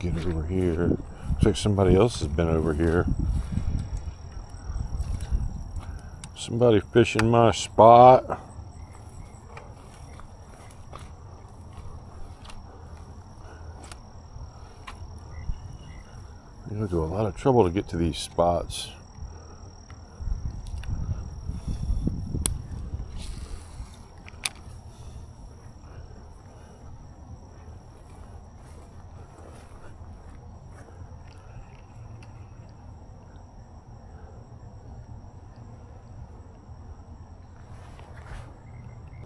get over here. Looks like somebody else has been over here. Somebody fishing my spot. You go to a lot of trouble to get to these spots.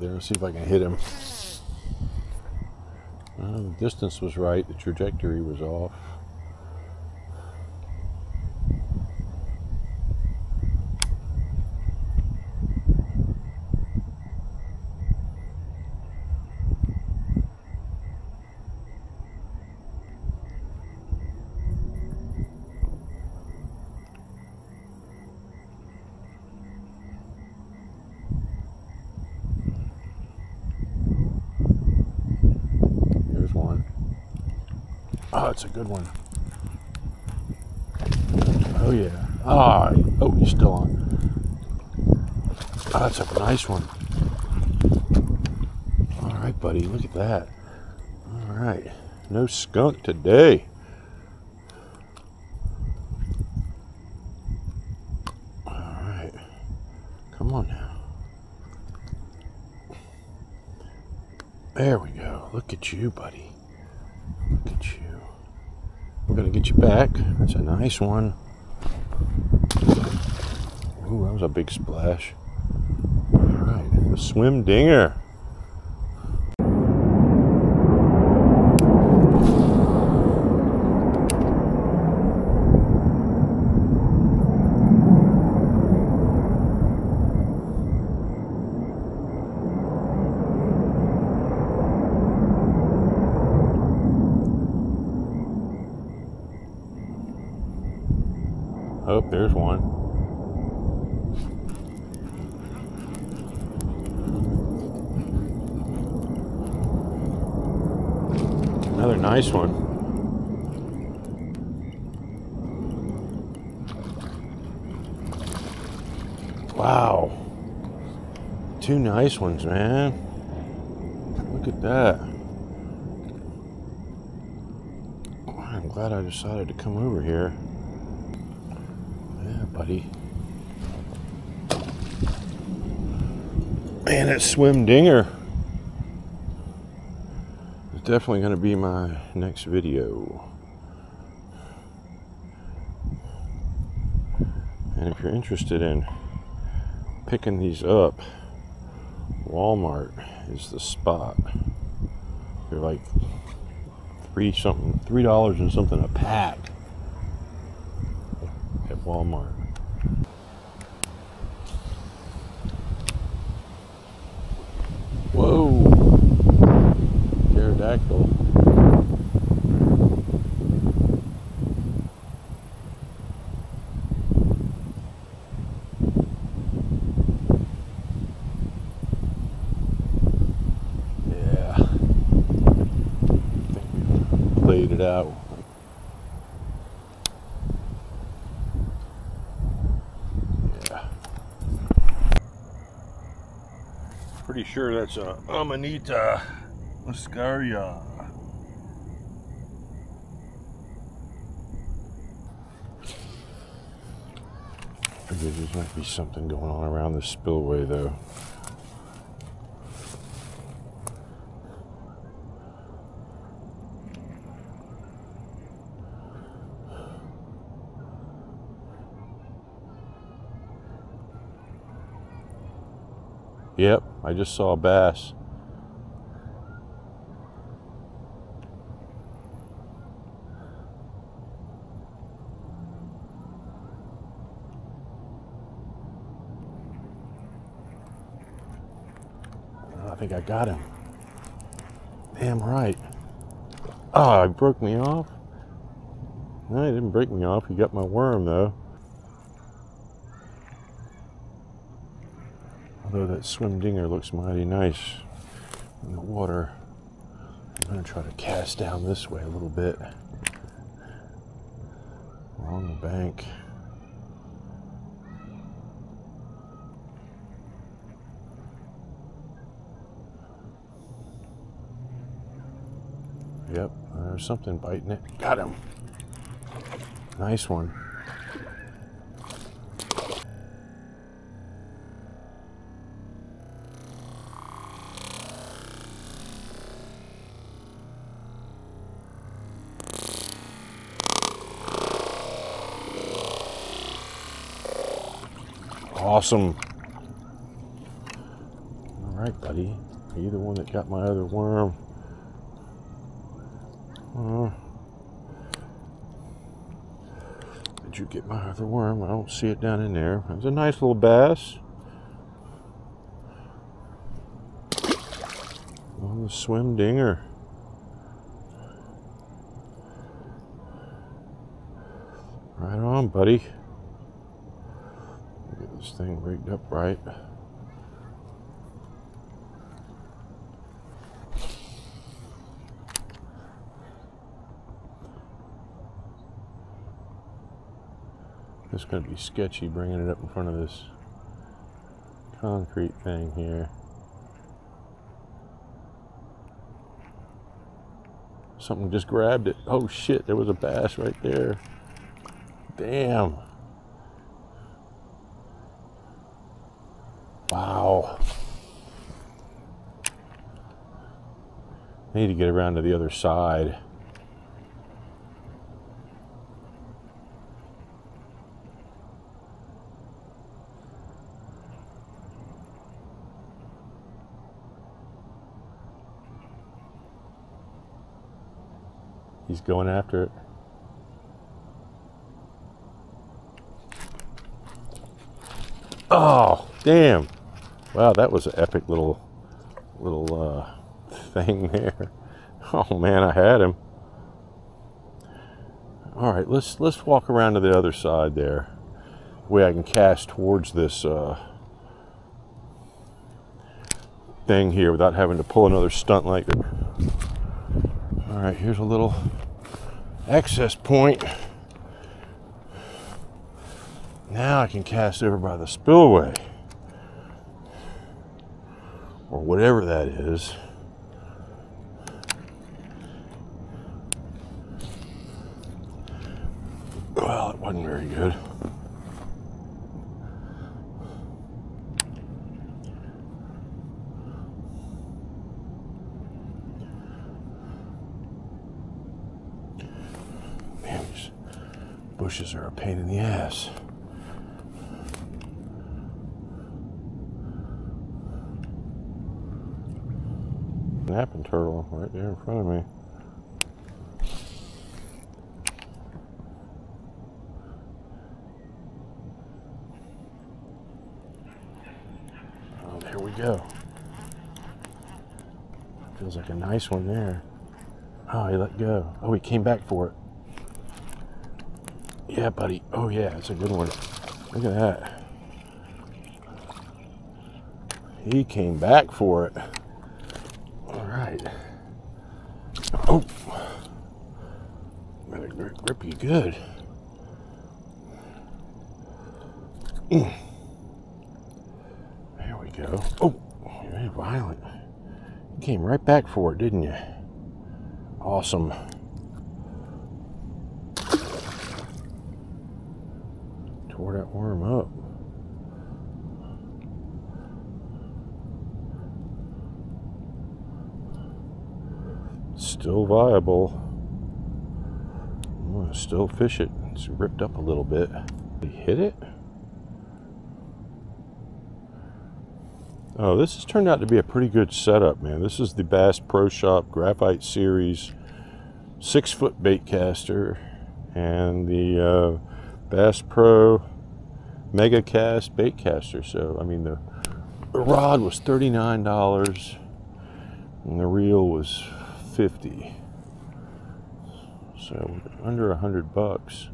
There, see if I can hit him. Uh, the distance was right, the trajectory was off. Here's one. Oh, it's a good one. Oh yeah. Ah, oh, he's still on. Oh, that's a nice one. All right, buddy. Look at that. All right. No skunk today. All right. Come on now. There we go. Look at you, buddy. We're gonna get you back. That's a nice one. Ooh, that was a big splash. All right, the swim dinger. Oh, there's one. Another nice one. Wow. Two nice ones, man. Look at that. I'm glad I decided to come over here. Buddy. Man, that swim dinger is definitely going to be my next video. And if you're interested in picking these up, Walmart is the spot. They're like three something, three dollars and something a pack at Walmart. Pterodactyl. Yeah. I it out. Yeah. Pretty sure that's a Amanita muscaria. Figure there might be something going on around the spillway though. Yep, I just saw a bass. I think I got him. Damn right. Oh, it broke me off. No, it didn't break me off. He got my worm though. Although that swim dinger looks mighty nice in the water. I'm gonna try to cast down this way a little bit. along the bank. Yep, there's something biting it. Got him. Nice one. Awesome. All right, buddy. Are you the one that got my other worm? Did you get my other worm? I don't see it down in there. It's a nice little bass. On the swim dinger. Right on, buddy. Get this thing rigged up right. It's going to be sketchy bringing it up in front of this concrete thing here. Something just grabbed it. Oh shit, there was a bass right there. Damn. Wow. I need to get around to the other side. He's going after it. Oh, damn. Wow, that was an epic little little uh, thing there. Oh man, I had him. All right, let's let's walk around to the other side there. Way I can cast towards this uh, thing here without having to pull another stunt like it. All right, here's a little access point. Now I can cast over by the spillway. Or whatever that is. Well, it wasn't very good. Man, these bushes are a pain in the ass. Snapping turtle right there in front of me. Oh, there we go. Feels like a nice one there. Oh, he let go. Oh, he came back for it. Yeah, buddy. Oh, yeah, it's a good one. Look at that. He came back for it. All right. Oh. Better grip, grip you good. Mm. There we go. Oh, you're violent. You came right back for it, didn't you? Awesome. Worm up. Still viable. I'm still fish it. It's ripped up a little bit. Hit it? Oh, this has turned out to be a pretty good setup, man. This is the Bass Pro Shop Graphite Series six foot bait caster and the uh, Bass Pro Mega Cast bait caster. So, I mean, the, the rod was $39 and the reel was 50 So, under a hundred bucks.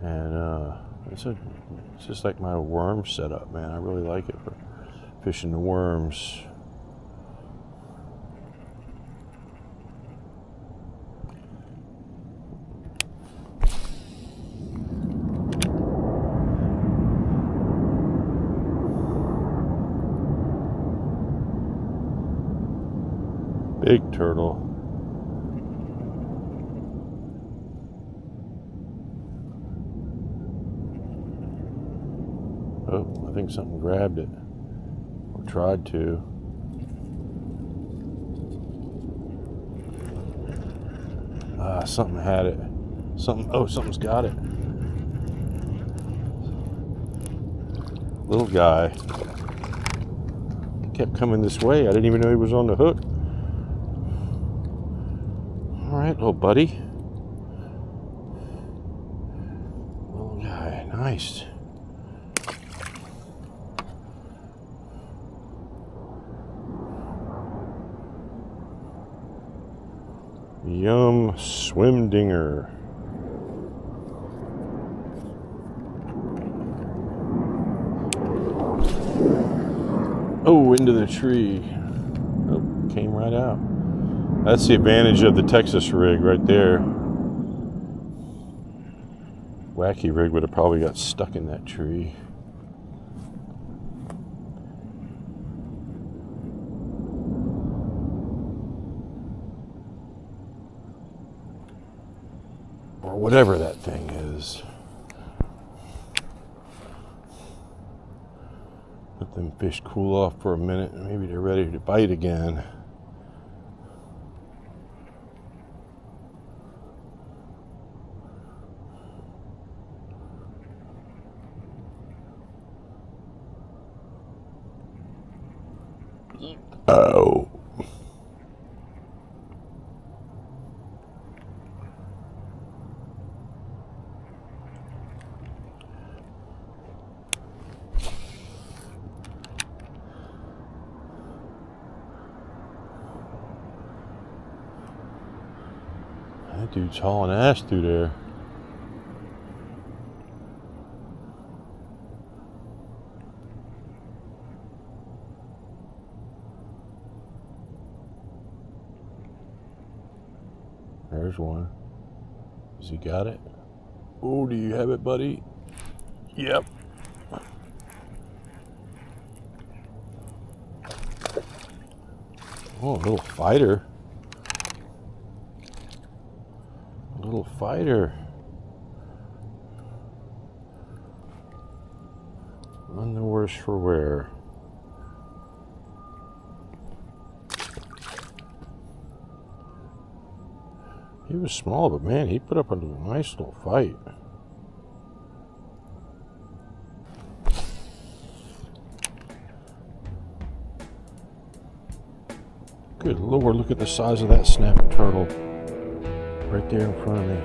And, uh, it's a it's just like my worm setup, man. I really like it for fishing the worms. Big turtle. Oh, I think something grabbed it. Or tried to. Ah, something had it. Something, oh, something's got it. Little guy. Kept coming this way. I didn't even know he was on the hook. All right, little buddy. Little guy, nice. Yum swim dinger. Oh, into the tree. Oh, came right out. That's the advantage of the Texas rig right there. Wacky rig would have probably got stuck in that tree. Or whatever that thing is. Let them fish cool off for a minute and maybe they're ready to bite again. Oh. That dude's hauling ass through there. There's one. Has he got it? Oh, do you have it, buddy? Yep. Oh, a little fighter. A little fighter. None the worse for wear. He was small, but man, he put up a nice little fight. Good lord, look at the size of that snapping turtle. Right there in front of me.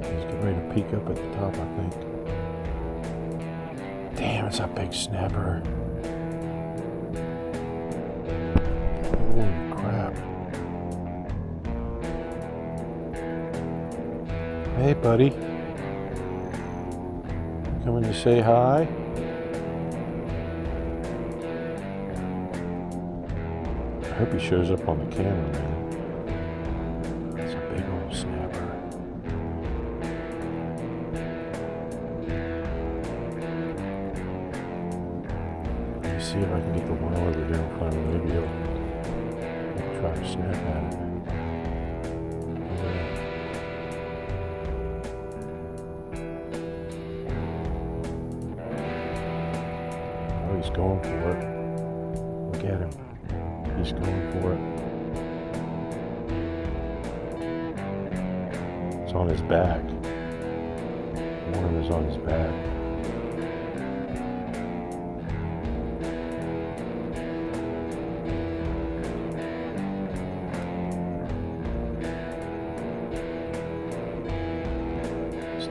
He's getting ready to peek up at the top, I think. Damn, it's a big snapper. Holy crap. Hey, buddy. Coming to say hi? I hope he shows up on the camera, man. Try snap at it. Oh, he's going for it. Look at him. He's going for it. It's on his back.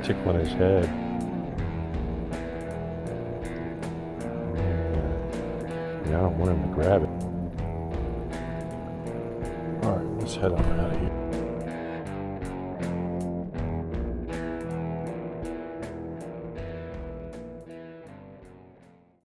It's tickling his head.